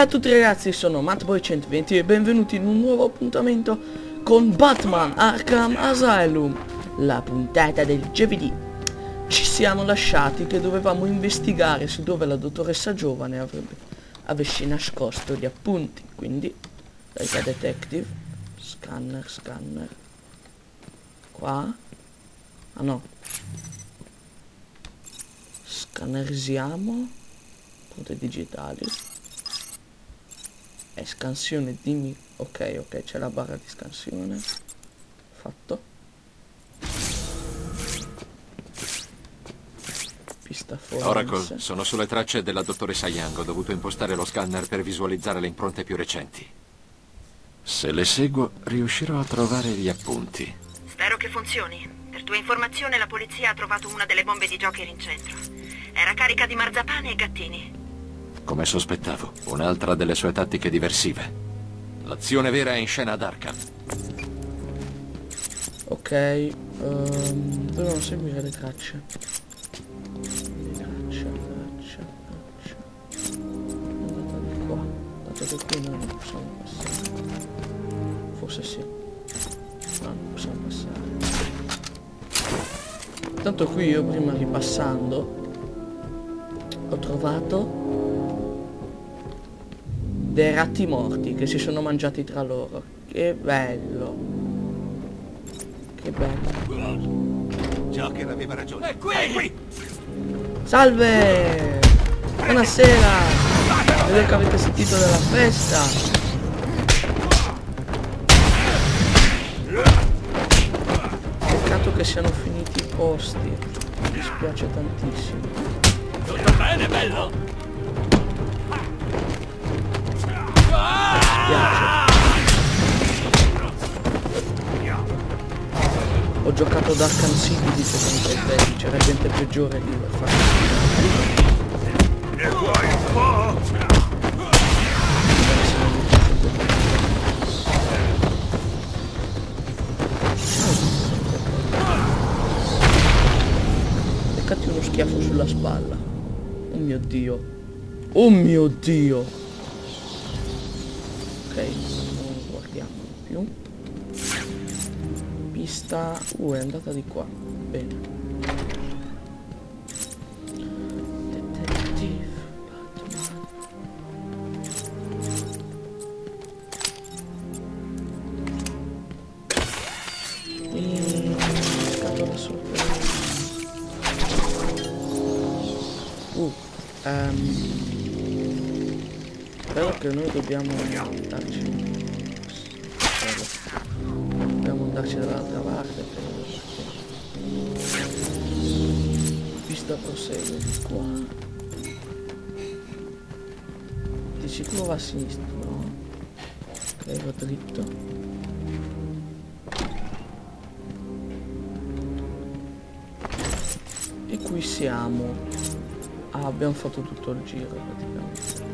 Bella a tutti ragazzi, sono MattBoy120 e benvenuti in un nuovo appuntamento con Batman Arkham Asylum, la puntata del giovedì. Ci siamo lasciati che dovevamo investigare su dove la dottoressa giovane avrebbe, avesse nascosto gli appunti, quindi da detective, scanner, scanner, qua, ah no, scannerisiamo, punti digitali e scansione dimmi ok ok c'è la barra di scansione fatto pista forense Oracle, sono sulle tracce della dottoressa Young. Ho dovuto impostare lo scanner per visualizzare le impronte più recenti. Se le seguo, riuscirò a trovare gli appunti. Spero che funzioni. Per tua informazione, la polizia ha trovato una delle bombe di Joker in centro. Era carica di marzapane e gattini. Come sospettavo, un'altra delle sue tattiche diversive. L'azione vera è in scena ad Arkham. ok ehm, dobbiamo seguire le tracce? Traccia traccia traccia è andata di qua. Dato che qui noi non possiamo passare. Forse sì. No non possiamo passare. Tanto qui io prima ripassando ho trovato dei ratti morti che si sono mangiati tra loro che bello che bello Joker aveva ragione. È qui! È qui! Salve! Buonasera! Vedo che avete sentito della festa! Peccato che siano finiti i posti. Mi dispiace tantissimo. Tutto bene, bello? Ho giocato ad Arkham City, il belli, c'era gente peggiore lì per fare. Beccati uno schiaffo sulla spalla. Oh mio dio. Oh mio dio. Ok, Pista... Uh, è andata di qua. Bene. Ehm, spero che noi dobbiamo andarci. Andarci dall'altra parte. Perché... Pista prosegue di qua. Di sicuro va a sinistra, no? Ok, va dritto. E qui siamo. Ah, abbiamo fatto tutto il giro praticamente.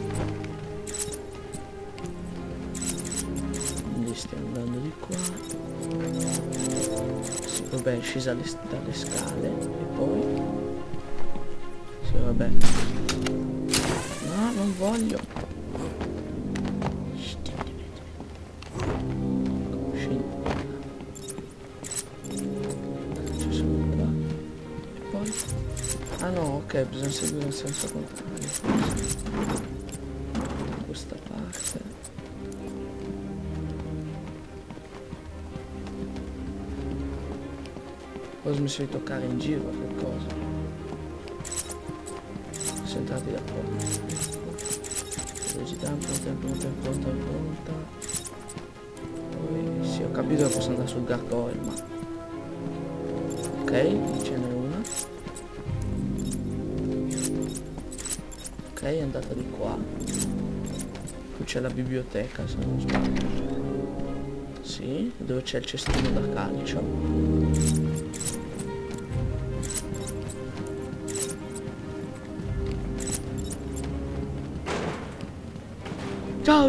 Quindi stiamo andando di qua. Vabbè, è scesa le- dalle scale. E poi... Sì, vabbè. No, non voglio. Scendi. Ci sono qua. Poi... Ah no, ok, bisogna seguire il senso contrario. Questa parte. Ho smesso di toccare in giro, che cosa? Entrati da poco. Velocità, pronta, pronta, pronta, pronta. Poi sì, ho capito che posso andare sul gargoyle, ma... Ok, ce n'è una. Ok, è andata di qua. Qui c'è la biblioteca, se non sbaglio. Sì, dove c'è il cestino da calcio.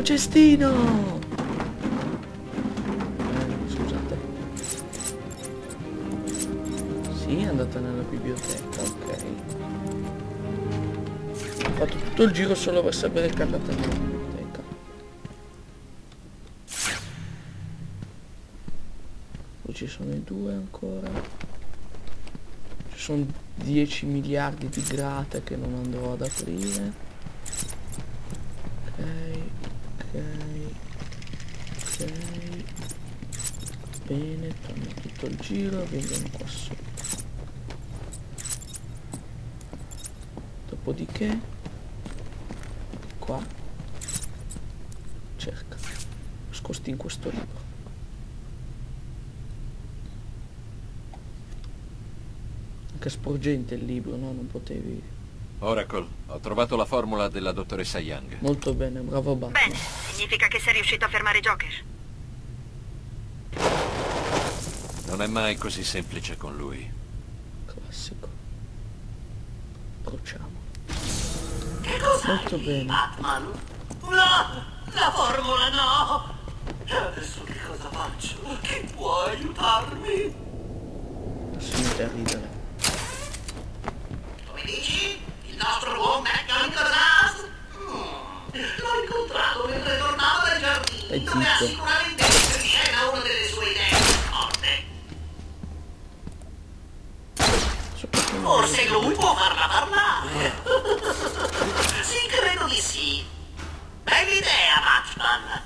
cestino! Eh, scusate. Sì, è andata nella biblioteca, ok. Ho fatto tutto il giro solo per sapere che è andata nella biblioteca. Qui ci sono i due ancora. Ci sono 10 miliardi di grate che non andrò ad aprire. Tutto il giro e vengono qua sopra. Dopodiché, qua, cerca, nascosti in questo libro. Anche sporgente il libro, no? Non potevi... Oracle, ho trovato la formula della dottoressa Young. Molto bene, bravo Batman. Bene, significa che sei riuscito a fermare Joker. Non è mai così semplice con lui. Classico. Bruciamo. Che cosa Molto bene. Batman? No! La formula no! E adesso che cosa faccio? Chi può aiutarmi? Si mette a ridere. Come dici? Il nostro buon Zaz? Mm, L'ho incontrato mentre tornava dal giardino. Ha zitto. sicuramente messo in scena una delle sue idee più forti. Soprattutto Forse lui può farla parlare. sì, credo di sì. Bella idea, Batman.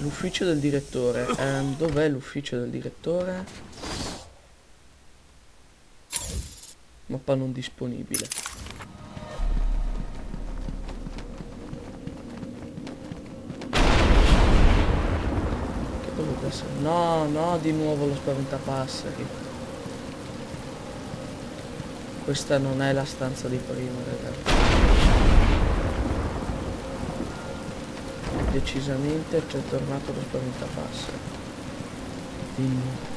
L'ufficio del direttore. Ehm, dov'è l'ufficio del direttore? Mappa non disponibile. Che dovrebbe essere? No, no, di nuovo lo spaventapasseri. Questa non è la stanza di prima, ragazzi. Decisamente c'è tornato lo spaventapasseri. Di nuovo.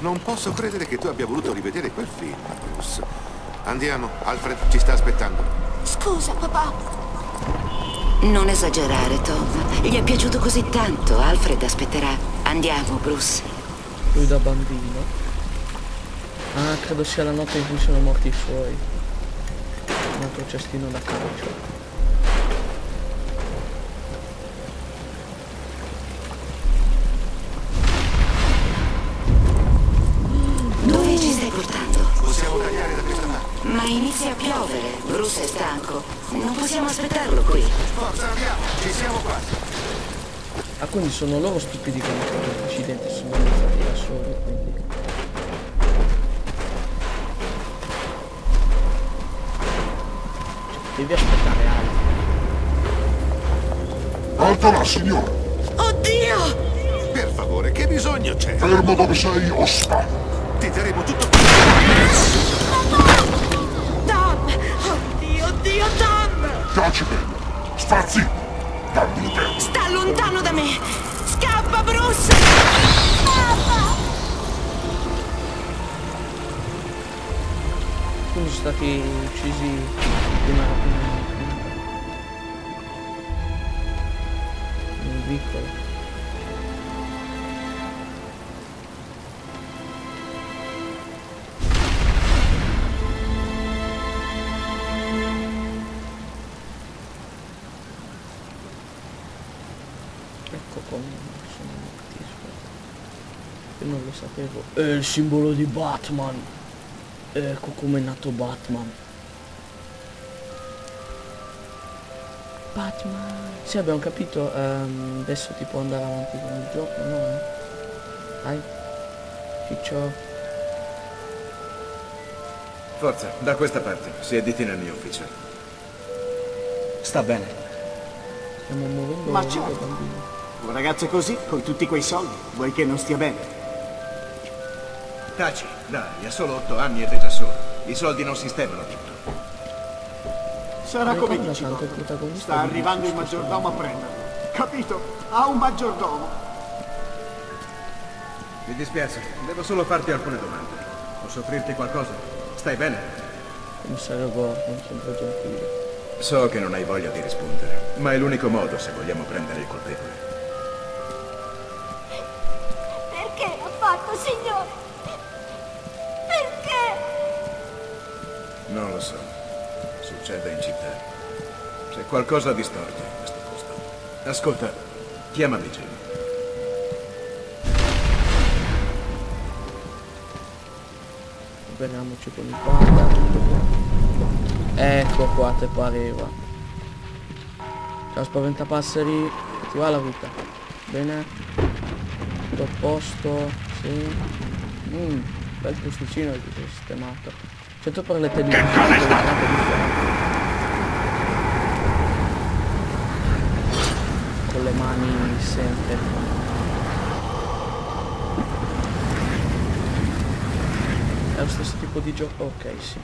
Non posso credere che tu abbia voluto rivedere quel film, Bruce. Andiamo, Alfred ci sta aspettando. Scusa, papà. Non esagerare, Tom. Gli è piaciuto così tanto. Alfred aspetterà. Andiamo, Bruce. Lui da bambino. Ah, credo sia la notte in cui sono morti i suoi. Un altro cestino da calcio. Dove ci stai portando? Possiamo tagliare da questa parte. Ma inizia a piovere. Bruce è stanco. Non possiamo aspettarlo qui. Forza, andiamo, ci siamo quasi. Ah, quindi sono loro stupidi che hanno fatto l'incidente, sono Alto là, signore! Oddio! Per favore, che bisogno c'è? Fermo dove sei o sparo! Ti daremo tutto. Tom! Oddio, oddio, Tom! Taci bene! Sta zitto! Dammi il tempo! Sta lontano da me! Scappa, Bruce! Quindi sono stati uccisi di una rapina vicolo. Ecco come sono morti, non lo sapevo. È il simbolo di Batman. Ecco come è nato Batman. Batman. Sì, abbiamo capito. ehm, adesso ti può andare avanti con il gioco, no? eh? Dai. Ciccio. Forza, da questa parte. Siediti nel mio ufficio. Sta bene. Stiamo muovendo Ma certo. bambini. Un ragazzo così, con tutti quei soldi, vuoi che non stia bene? Taci, dai, ha solo otto anni ed è già solo. I soldi non sistemano tutto. Sarà come dici, Sta arrivando il maggiordomo a prenderlo. Capito? Ha un maggiordomo. Mi dispiace, devo solo farti alcune domande. Posso offrirti qualcosa? Stai bene? Commissario Gordon, sempre gentile. So che non hai voglia di rispondere, ma è l'unico modo se vogliamo prendere il colpevole. So. Succede in città. C'è qualcosa di storto in questo posto. Ascolta, chiamami Jimmy. Veniamoci con il panda. Ecco qua, te pareva. Ciao spaventapasseri, ti va la vita. Bene? Tutto a posto, sì. Mm, bel posticino che si è sistemato. Certo per le televisioni. Con le mani sempre. È lo stesso tipo di gioco? Ok, sì.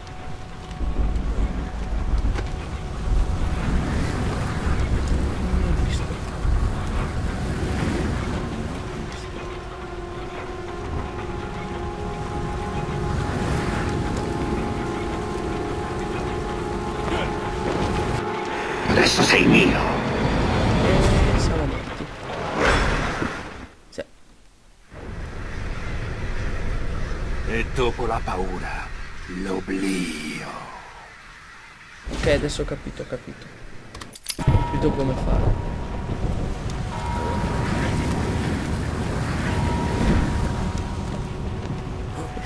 Dopo la paura, l'oblio. Ok, adesso ho capito, ho capito. Ho capito come fare.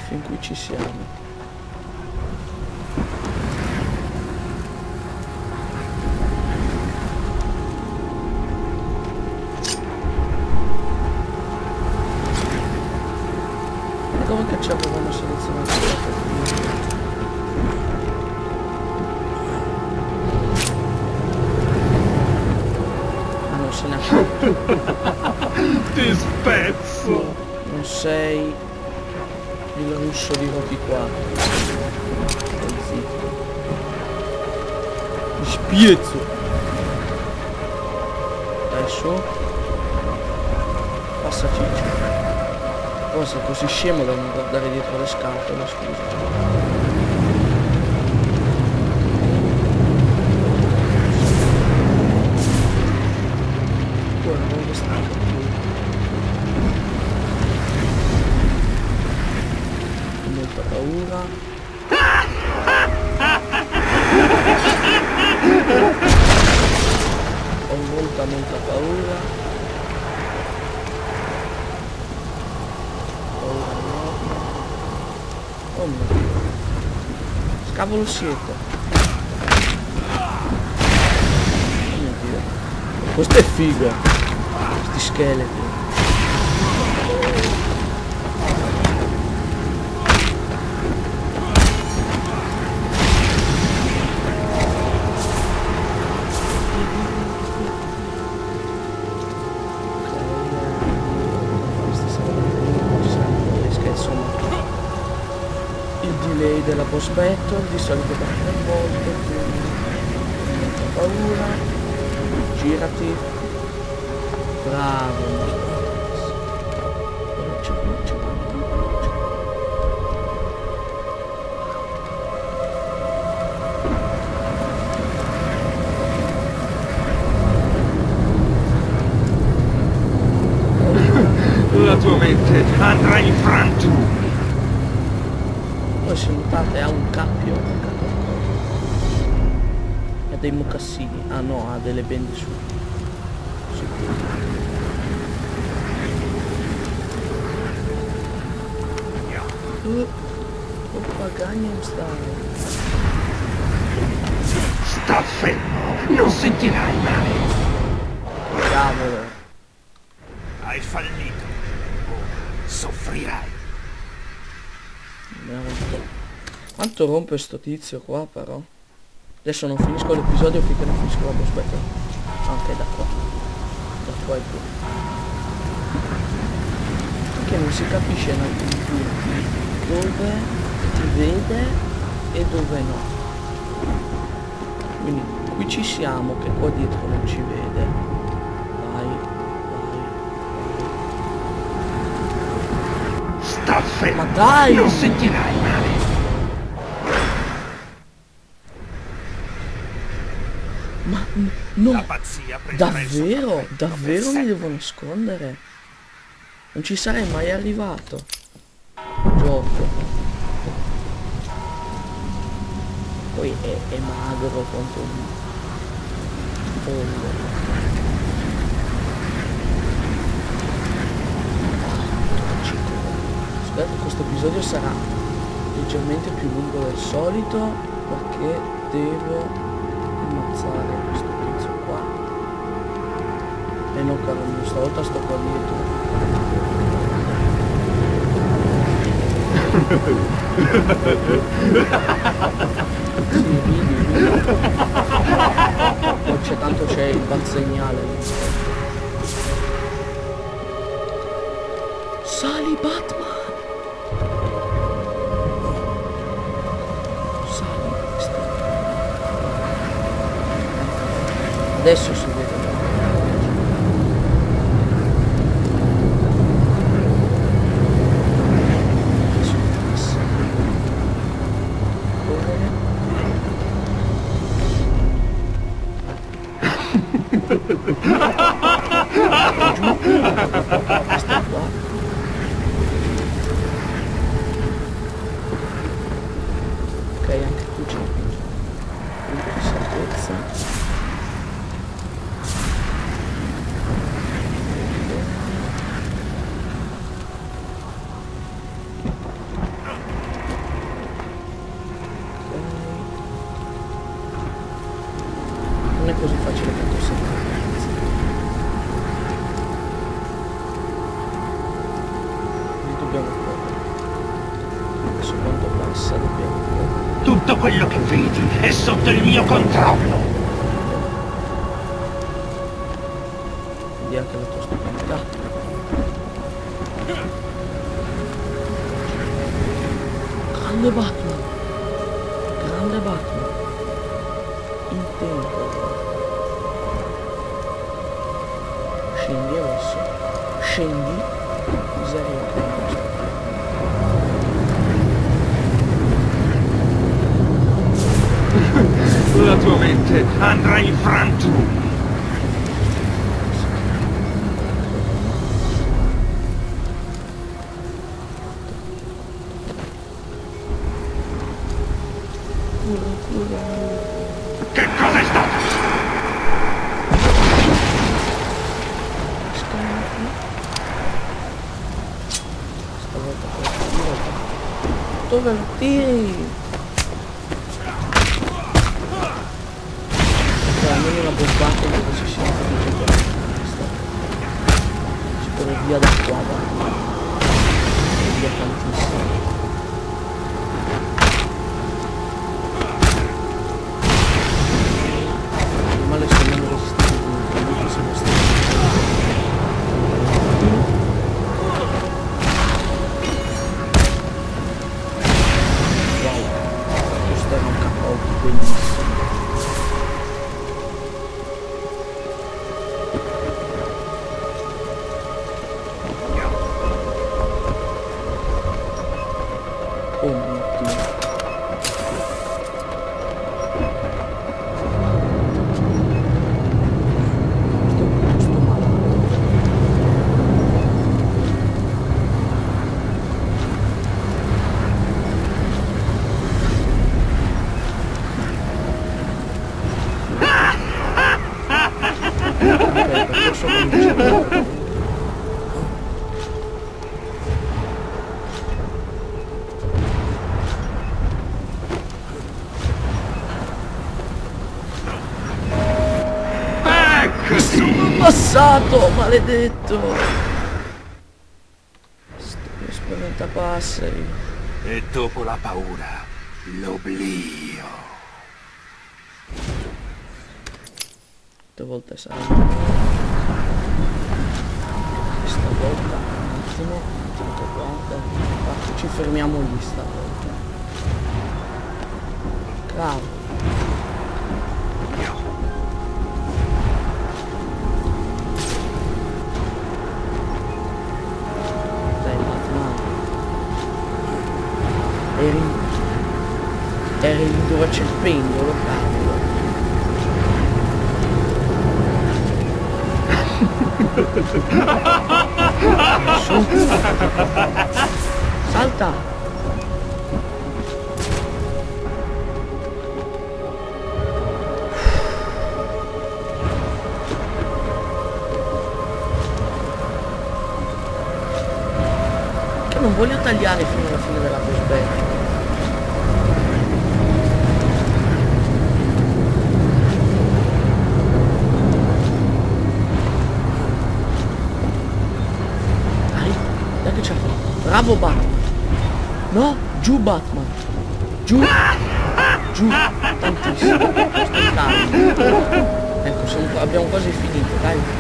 Fin qui ci siamo. Ti spezzo. Non sei il russo di Rocky 4. Stai zitto. Mi spiezzo. Adesso. Passa ciccio. Cosa così scemo da non guardare dietro le scatole, scusa. Ho molta molta. Paura enorme. Oh mio dio. Scavolo siete? Oh mio dio. Questo è della boss battle di solito da tre volte quindi non paura girati bravo La tua mente andrà in frantumi. Notate ha un cappio. Ha dei mocassini. Ah no, ha delle bende su. Sicuro. Paganium style. Sta fermo, non sentirai male. Cavolo. Hai fallito. Ora soffrirai. Detto- Quanto rompe sto tizio qua però? Adesso non finisco l'episodio finché non finisco la. Ah, Ok, da qua. Da qua e qua. Perché non si capisce in alcuni punti dove ti vede e dove no. Quindi qui ci siamo che qua dietro non ci vede. Fermo. Ma dai! Non sentirai male. Ma no! La pazzia Davvero? Davvero mi devo nascondere? Non ci sarei mai arrivato. Gioco. Poi è, è magro quanto un... pollo. Questo episodio sarà leggermente più lungo del solito perché devo ammazzare questo tizio qua. E no caro mio, stavolta sto qua dietro. c'è tanto c'è il balsegnale. Sali Batman! Adesso si vede. Adesso passa. Correre. Giù. Questa sotto il mio controllo. Vedi anche la tua stupidità. Grande tua mente andrà in frantumi. Cura, cura. Che cosa è stato? Scarichi. Stavolta questo tiro. Dove lo tiri? Passato, maledetto! Sto spaventapasseri. E dopo la paura, l'oblio. Quante volte sarà? Questa volta, un attimo, intanto guarda, infatti ci fermiamo lì stavolta. Cavolo. qua c'è il pendolo, cavolo. Salta! Che non voglio tagliare fino Bravo Batman. No, giù Batman. Giù. Giù. Tantissimo. Ecco, abbiamo quasi finito, dai.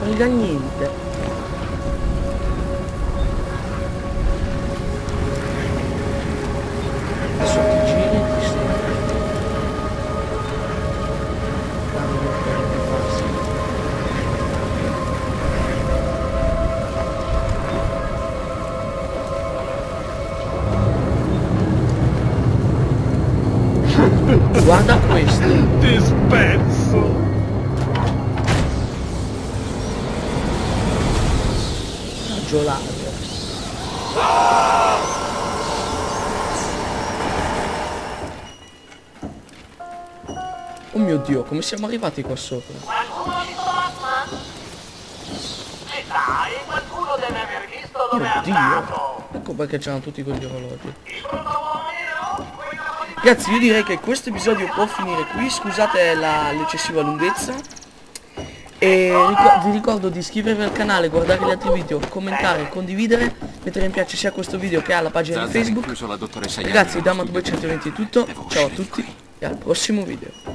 Frega niente. Laser. Oh mio dio, come siamo arrivati qua sopra? E dai, qualcuno deve aver visto dove è andato. Ecco perché c'erano tutti quegli orologi. Ragazzi, io direi che questo episodio può finire qui. Scusate l'eccessiva lunghezza. E ricor- vi ricordo di iscrivervi al canale, guardare gli altri video, commentare, condividere, mettere in piace sia a questo video che alla pagina di Facebook. Ragazzi, da studio di Mat220 è tutto. Ciao a tutti e al prossimo video.